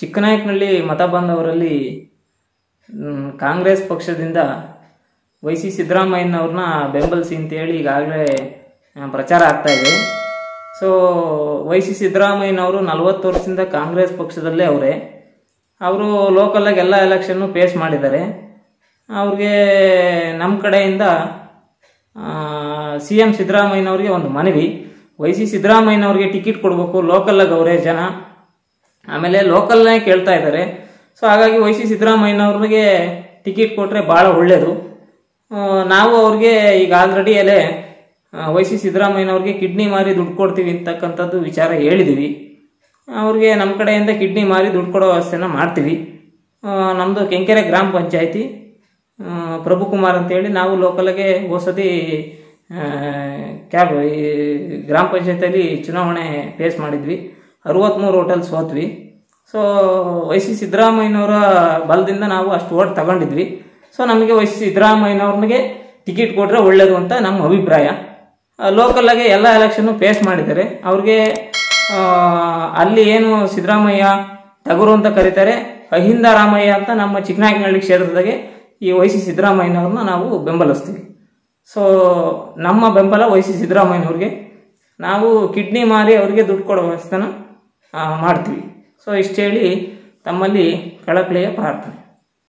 ಚಿಕ್ಕನಾಯಕನಹಳ್ಳಿ ಮತ ಬಂದವರಲ್ಲಿ ಕಾಂಗ್ರೆಸ್ ಪಕ್ಷದಿಂದ Y C ಸಿದ್ದರಾಮಯ್ಯನವ್ರನ್ನ ಬೆಂಬಲಿಸಿ ಅಂತೇಳಿ ಈಗಾಗಲೇ ಪ್ರಚಾರ ಆಗ್ತಾ ಇದೆ. ಸೊ ವೈ ಸಿ ಸಿದ್ದರಾಮಯ್ಯನವರು ನಲವತ್ತು ವರ್ಷದಿಂದ ಕಾಂಗ್ರೆಸ್ ಪಕ್ಷದಲ್ಲೇ ಅವರೇ. ಅವರು ಲೋಕಲಾಗಿ ಎಲ್ಲ ಎಲೆಕ್ಷನ್ನು ಫೇಸ್ ಮಾಡಿದ್ದಾರೆ. ಅವ್ರಿಗೆ ನಮ್ಮ ಕಡೆಯಿಂದ ಸಿ ಎಂ ಸಿದ್ದರಾಮಯ್ಯನವ್ರಿಗೆ ಒಂದು ಮನವಿ. ವೈ ಸಿ ಸಿದ್ದರಾಮಯ್ಯನವ್ರಿಗೆ ಟಿಕೆಟ್ ಕೊಡಬೇಕು ಲೋಕಲ್ಲಾಗಿ ಅವರೇ ಜನ. ಆಮೇಲೆ ಲೋಕಲ್ನೇ ಕೇಳ್ತಾ ಇದ್ದಾರೆ. ಸೊ ಹಾಗಾಗಿ ವೈ ಸಿ ಸಿದ್ದರಾಮಯ್ಯನವ್ರಿಗೆ ಟಿಕೆಟ್ ಕೊಟ್ಟರೆ ಭಾಳ ಒಳ್ಳೆಯದು ನಾವು ಅವ್ರಿಗೆ ಈಗ ಆಲ್ರೆಡಿ ಅಲ್ಲೇ ವೈ ಸಿ ಸಿದ್ದರಾಮಯ್ಯನವ್ರಿಗೆ ಕಿಡ್ನಿ ಮಾರಿ ದುಡ್ಡು ಕೊಡ್ತೀವಿ ಅಂತಕ್ಕಂಥದ್ದು ವಿಚಾರ ಹೇಳಿದ್ದೀವಿ ಅವ್ರಿಗೆ ನಮ್ಮ ಕಡೆಯಿಂದ ಕಿಡ್ನಿ ಮಾರಿ ದುಡ್ಡು ಕೊಡೋ ವ್ಯವಸ್ಥೆನ ಮಾಡ್ತೀವಿ. ನಮ್ಮದು ಕೆಂಕೆರೆ ಗ್ರಾಮ ಪಂಚಾಯಿತಿ. ಪ್ರಭುಕುಮಾರ್ ಅಂತೇಳಿ ನಾವು ಲೋಕಲ್ಗೆ ಹೋಸತಿ ಕ್ಯಾಬ್ ಗ್ರಾಮ ಪಂಚಾಯತಿಯಲ್ಲಿ ಚುನಾವಣೆ ಫೇಸ್ ಮಾಡಿದ್ವಿ. ಅರವತ್ತ್ಮೂರು ಹೋಟೆಲ್ ಸೋತ್ವಿ ಸೊ ವೈ ಸಿ ಸಿದ್ದರಾಮಯ್ಯನವರ ಬಲದಿಂದ ನಾವು ಅಷ್ಟು ಓಟ್ ತಗೊಂಡಿದ್ವಿ. ಸೊ ನಮಗೆ ವೈ ಸಿ ಸಿದ್ದರಾಮಯ್ಯನವ್ರಿಗೆ ಟಿಕೆಟ್ ಕೊಟ್ಟರೆ ಒಳ್ಳೆಯದು ಅಂತ ನಮ್ಮ ಅಭಿಪ್ರಾಯ. ಲೋಕಲ್ಲಾಗೆ ಎಲ್ಲ ಎಲೆಕ್ಷನ್ನು ಫೇಸ್ ಮಾಡಿದ್ದಾರೆ. ಅವ್ರಿಗೆ ಅಲ್ಲಿ ಏನು ಸಿದ್ದರಾಮಯ್ಯ ತಗರು ಅಂತ ಕರೀತಾರೆ, ಅಹಿಂದ ರಾಮಯ್ಯ ಅಂತ ನಮ್ಮ ಚಿಕ್ಕನಾಯಕನಹಳ್ಳಿ ಕ್ಷೇತ್ರದಾಗೆ ಈ ವೈ ಸಿ ಸಿದ್ದರಾಮಯ್ಯನವ್ರನ್ನ ನಾವು ಬೆಂಬಲಿಸ್ತೀವಿ. ಸೊ ನಮ್ಮ ಬೆಂಬಲ ವೈ ಸಿ ಸಿದ್ದರಾಮಯ್ಯನವ್ರಿಗೆ. ನಾವು ಕಿಡ್ನಿ ಮಾರಿ ಅವರಿಗೆ ದುಡ್ಡು ಕೊಡೋ ವ್ಯವಸ್ಥೆನ ಮಾಡ್ತೀವಿ. ಸೊ ಇಷ್ಟು ಹೇಳಿ ತಮ್ಮಲ್ಲಿ ಕಳಕಳಿಯ ಪ್ರಾರ್ಥನೆ.